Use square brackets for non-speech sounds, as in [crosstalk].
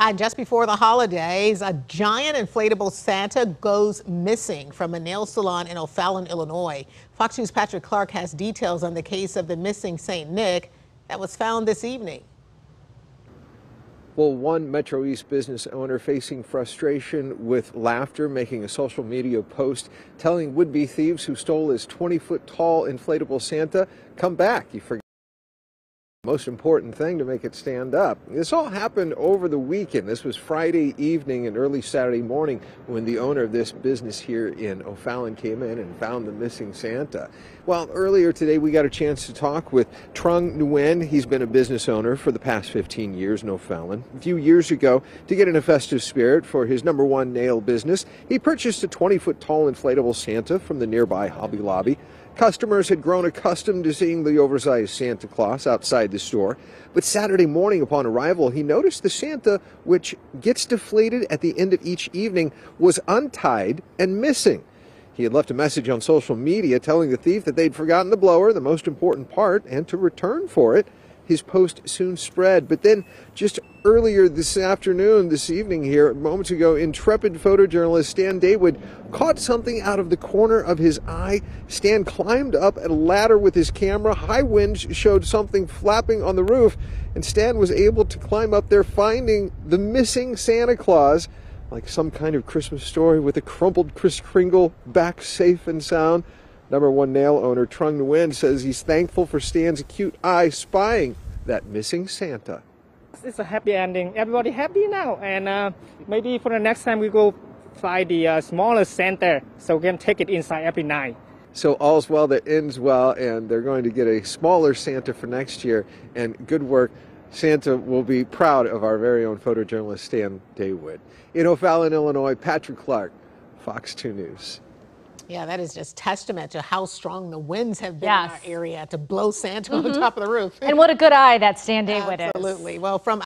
Uh, just before the holidays, a giant inflatable Santa goes missing from a nail salon in O'Fallon, Illinois. Fox News' Patrick Clark has details on the case of the missing St. Nick that was found this evening. Well, one Metro East business owner facing frustration with laughter, making a social media post telling would be thieves who stole his 20 foot tall inflatable Santa, come back. You forget most important thing to make it stand up. This all happened over the weekend. This was Friday evening and early Saturday morning when the owner of this business here in O'Fallon came in and found the missing Santa. Well, earlier today we got a chance to talk with Trung Nguyen. He's been a business owner for the past 15 years in O'Fallon. A few years ago, to get in a festive spirit for his number one nail business, he purchased a 20 foot tall inflatable Santa from the nearby Hobby Lobby. Customers had grown accustomed to seeing the oversized Santa Claus outside the store, but Saturday morning upon arrival, he noticed the Santa, which gets deflated at the end of each evening, was untied and missing. He had left a message on social media telling the thief that they'd forgotten the blower, the most important part, and to return for it his post soon spread. But then, just earlier this afternoon, this evening here, moments ago, intrepid photojournalist Stan Daywood caught something out of the corner of his eye. Stan climbed up a ladder with his camera. High winds showed something flapping on the roof, and Stan was able to climb up there, finding the missing Santa Claus. Like some kind of Christmas story with a crumpled Kris Kringle back safe and sound. Number one nail owner Trung Nguyen says he's thankful for Stan's acute eye spying that missing Santa. It's a happy ending. Everybody happy now, and uh, maybe for the next time we go find the uh, smaller Santa so we can take it inside every night. So all's well that ends well, and they're going to get a smaller Santa for next year. And good work. Santa will be proud of our very own photojournalist Stan Daywood. In O'Fallon, Illinois, Patrick Clark, Fox 2 News. Yeah, that is just testament to how strong the winds have been yes. in our area to blow Santa mm -hmm. on top of the roof. And what a good eye that Stan Absolutely. [laughs] is. Absolutely. Well, from